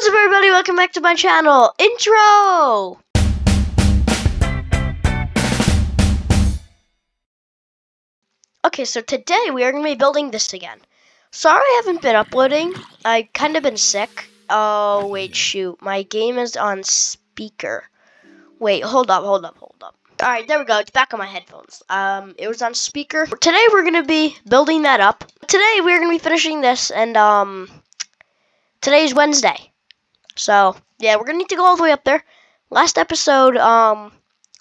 What's up everybody, welcome back to my channel. Intro! Okay, so today we are going to be building this again. Sorry I haven't been uploading. I kind of been sick. Oh, wait, shoot. My game is on speaker. Wait, hold up, hold up, hold up. Alright, there we go. It's back on my headphones. Um, it was on speaker. Today we're going to be building that up. Today we're going to be finishing this, and, um, today's Wednesday. So, yeah, we're going to need to go all the way up there. Last episode, um,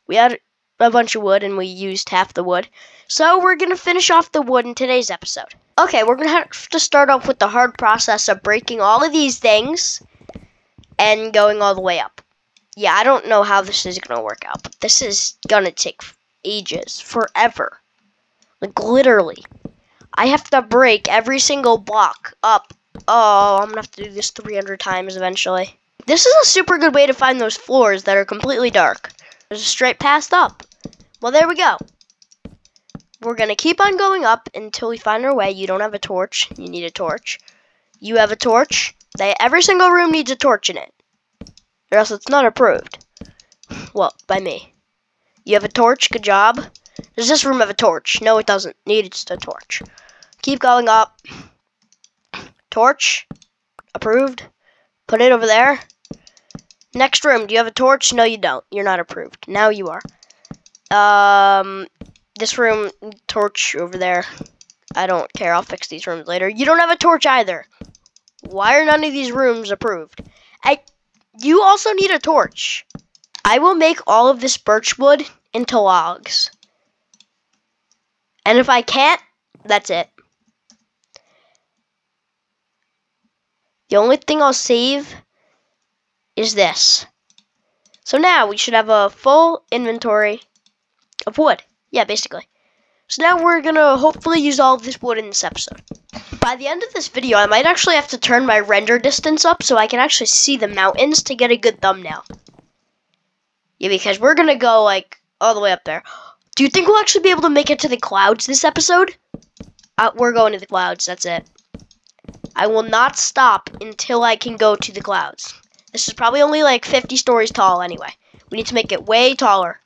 we had a bunch of wood, and we used half the wood. So, we're going to finish off the wood in today's episode. Okay, we're going to have to start off with the hard process of breaking all of these things and going all the way up yeah, I don't know how this is gonna work out, but this is gonna take ages, forever. Like, literally. I have to break every single block up. Oh, I'm gonna have to do this 300 times eventually. This is a super good way to find those floors that are completely dark. There's a straight path up. Well, there we go. We're gonna keep on going up until we find our way. You don't have a torch. You need a torch. You have a torch. They, every single room needs a torch in it or else it's not approved. Well, by me. You have a torch, good job. Does this room have a torch? No, it doesn't. Needs a torch. Keep going up. Torch. Approved. Put it over there. Next room, do you have a torch? No, you don't. You're not approved. Now you are. Um, this room, torch over there. I don't care. I'll fix these rooms later. You don't have a torch either. Why are none of these rooms approved? I you also need a torch. I will make all of this birch wood into logs. And if I can't, that's it. The only thing I'll save is this. So now we should have a full inventory of wood. Yeah, basically. So now we're going to hopefully use all of this wood in this episode. By the end of this video, I might actually have to turn my render distance up so I can actually see the mountains to get a good thumbnail. Yeah, because we're going to go, like, all the way up there. Do you think we'll actually be able to make it to the clouds this episode? Uh, we're going to the clouds, that's it. I will not stop until I can go to the clouds. This is probably only like 50 stories tall anyway. We need to make it way taller.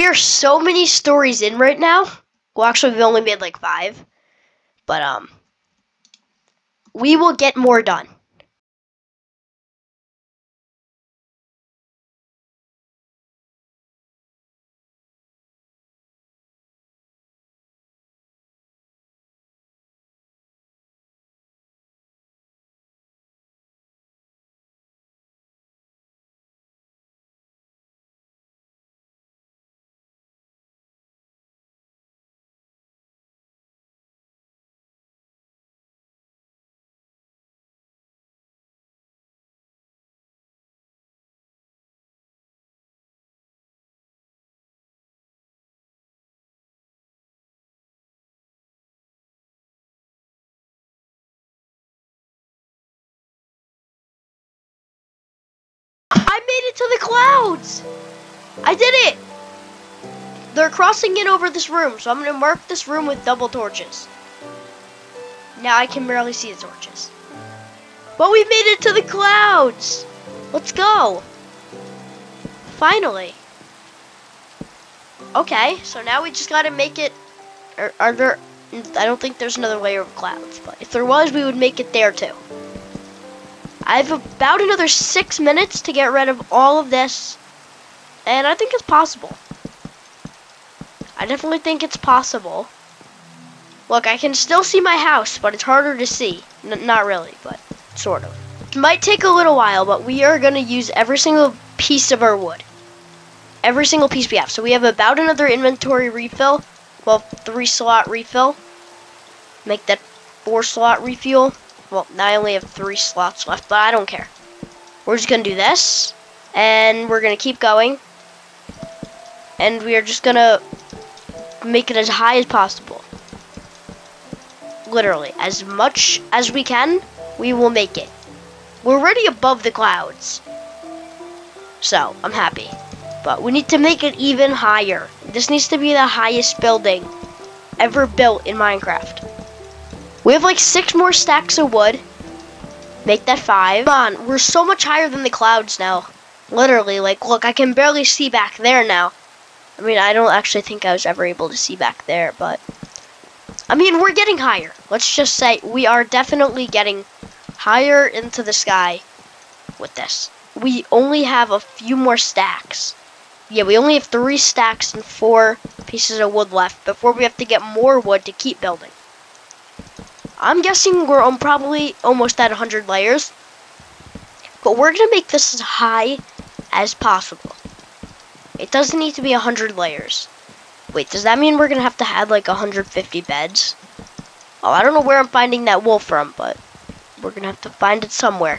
We are so many stories in right now. Well, actually, we've only made like five. But, um, we will get more done. Made it to the clouds! I did it! They're crossing in over this room, so I'm going to mark this room with double torches. Now I can barely see the torches. But we made it to the clouds! Let's go! Finally. Okay, so now we just gotta make it... Are, are there... I don't think there's another layer of clouds, but if there was, we would make it there too. I have about another six minutes to get rid of all of this. And I think it's possible. I definitely think it's possible. Look, I can still see my house, but it's harder to see. N not really, but sort of. It might take a little while, but we are going to use every single piece of our wood. Every single piece we have. So we have about another inventory refill. Well, three slot refill. Make that four slot refuel. Well, now I only have three slots left, but I don't care. We're just going to do this, and we're going to keep going. And we are just going to make it as high as possible. Literally, as much as we can, we will make it. We're already above the clouds. So, I'm happy. But we need to make it even higher. This needs to be the highest building ever built in Minecraft. We have like six more stacks of wood. Make that five. Come on, we're so much higher than the clouds now. Literally, like, look, I can barely see back there now. I mean, I don't actually think I was ever able to see back there, but... I mean, we're getting higher. Let's just say we are definitely getting higher into the sky with this. We only have a few more stacks. Yeah, we only have three stacks and four pieces of wood left before we have to get more wood to keep building. I'm guessing we're on probably almost at 100 layers. But we're going to make this as high as possible. It doesn't need to be 100 layers. Wait, does that mean we're going to have to add like 150 beds? Oh, I don't know where I'm finding that wool from, but we're going to have to find it somewhere.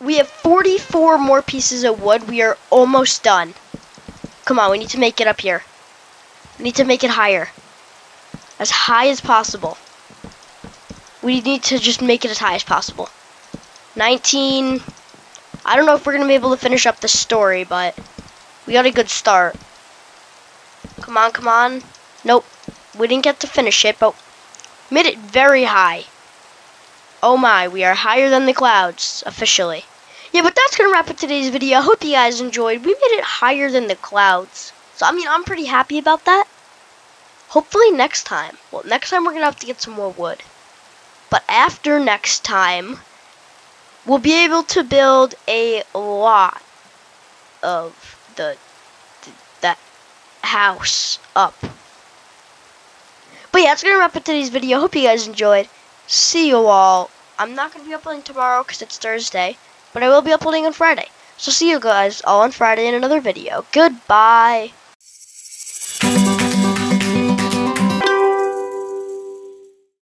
We have 44 more pieces of wood. We are almost done. Come on, we need to make it up here. We need to make it higher. As high as possible. We need to just make it as high as possible. 19... I don't know if we're going to be able to finish up the story, but we got a good start. Come on, come on. Nope. We didn't get to finish it, but made it very high. Oh my, we are higher than the clouds, officially. Yeah, but that's going to wrap up today's video. I hope you guys enjoyed. We made it higher than the clouds. So, I mean, I'm pretty happy about that. Hopefully next time. Well, next time we're going to have to get some more wood. But after next time, we'll be able to build a lot of the, the that house up. But yeah, that's going to wrap up today's video. Hope you guys enjoyed see you all. I'm not going to be uploading tomorrow because it's Thursday, but I will be uploading on Friday. So see you guys all on Friday in another video. Goodbye.